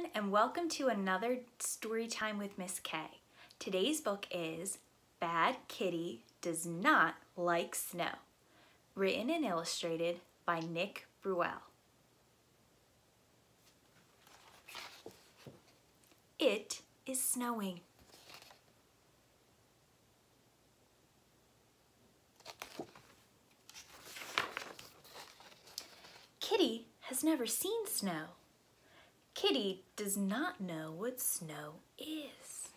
everyone and welcome to another story time with Miss K. Today's book is Bad Kitty Does Not Like Snow, written and illustrated by Nick Bruel. It is snowing. Kitty has never seen snow. Kitty does not know what snow is.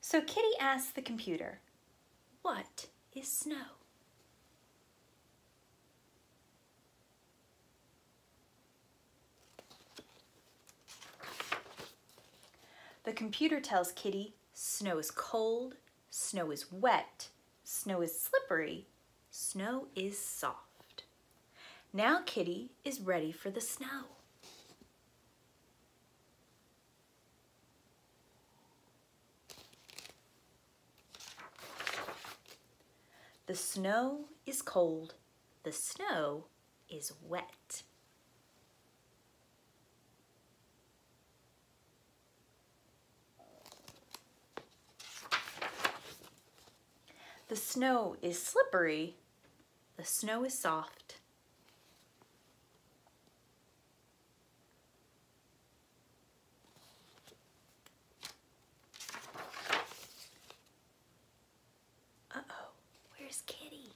So Kitty asks the computer, what is snow? The computer tells Kitty snow is cold, snow is wet, Snow is slippery. Snow is soft. Now Kitty is ready for the snow. The snow is cold. The snow is wet. The snow is slippery. The snow is soft. Uh-oh, where's Kitty?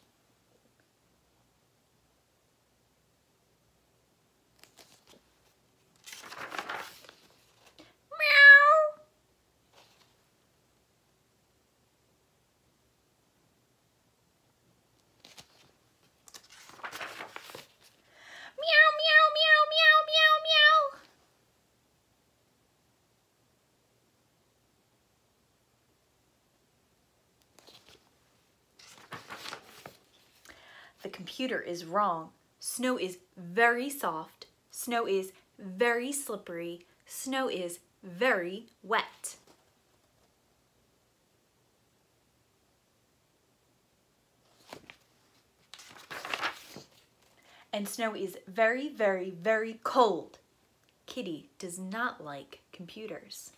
The computer is wrong. Snow is very soft. Snow is very slippery. Snow is very wet. And snow is very, very, very cold. Kitty does not like computers.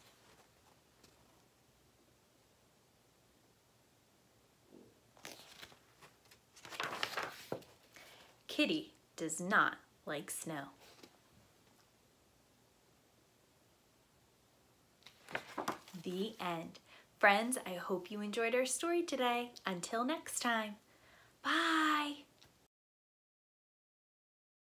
Kitty does not like snow. The end. Friends, I hope you enjoyed our story today. Until next time, bye.